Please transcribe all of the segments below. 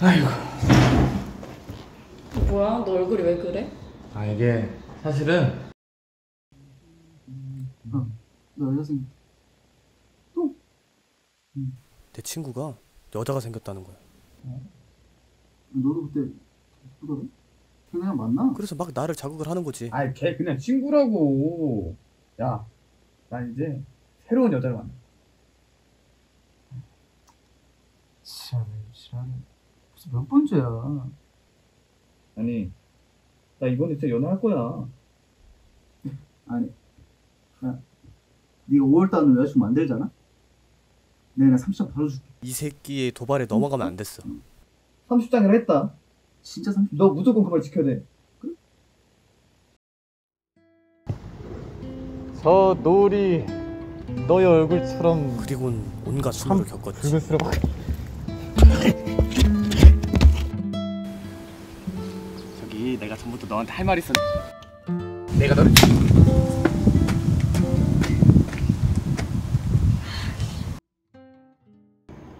아이고. 뭐야? 너 얼굴이 왜 그래? 아 이게 사실은 너 여자 생겼 내 친구가 여자가 생겼다는 거야. 너도 그때? 걔 그냥 만나? 그래서 막 나를 자극을 하는 거지. 아이 걔 그냥 친구라고. 야, 난 이제 새로운 여자를 만나. 지랄해 지랄 해 무슨 몇 번째야 아니, 나 이번에 진짜 연애할 거야. 아니 야 네가 5월 달에 여자친구 만들잖아? 내가 30장 벌어줄게 이 새끼의 도발에 넘어가면 안 됐어. 30장이라 했다. 진짜 30장 너 무조건 그 말 지켜야 돼. 저 노을이 너의 얼굴처럼 그리고는 온갖 수모를 겪었지. 붉은스럽 내가 전부터 너한테 할 말 있었. 내가 너를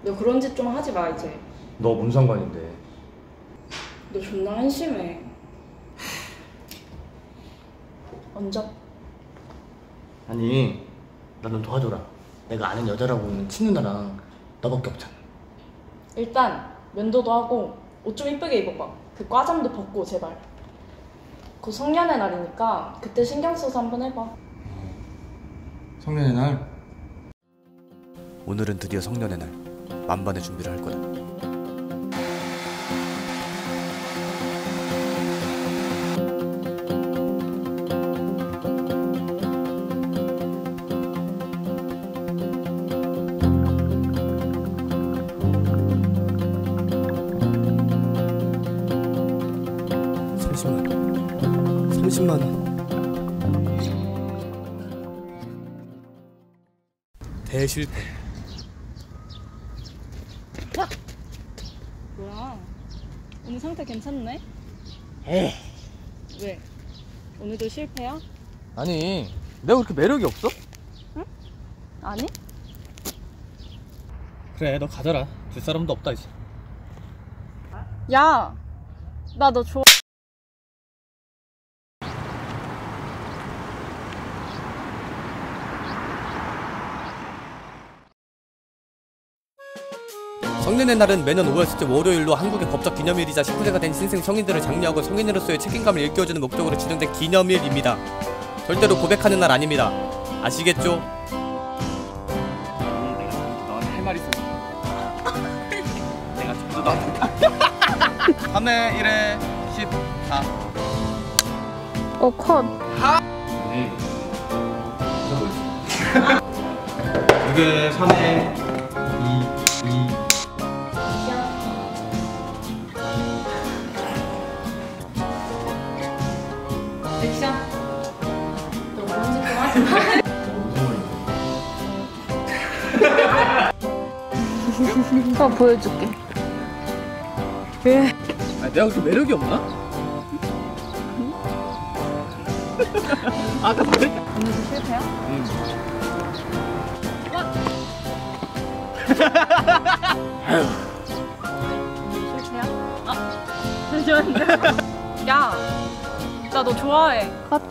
너 그런 짓 좀 하지 마 이제. 너 뭔 상관인데? 너 존나 한심해. 얹어. 아니, 나좀 도와줘라. 내가 아는 여자라고 는 친누나랑 너밖에 없잖아. 일단 면도도 하고 옷 좀 이쁘게 입어봐. 그 과잠도 벗고 제발. 곧 성년의 날이니까 그때 신경 써서 한번 해봐. 성년의 날. 오늘은 드디어 성년의 날. 만반의 준비를 할 거다. 50만 원. 대실패. 야! 뭐야? 오늘 상태 괜찮네? 에. 왜? 오늘도 실패야? 아니, 내가 그렇게 매력이 없어? 응? 아니? 그래, 너 가져라. 둘 사람도 없다 이제. 야, 나 너 좋아. 성년의 날은 매년 5월 셋째 월요일로 한국의 법적 기념일이자 19세가 된 신생 성인들을 장려하고 성인으로서의 책임감을 일깨워주는 목적으로 지정된 기념일입니다. 절대로 고백하는 날 아닙니다. 아시겠죠? 내가 너한테 할말 있었어. 내가 전부 너한테 3회 1회 14 어, 컷. 이게 3회 액션. 너 그런 짓좀 하지 마. 어, 보여줄게. 아, 내가 그렇게 매력이 없나? 아까 그랬 오늘도 실패야? 실패야? 아, 잠시만요. 야, 나너 좋아해. 컷.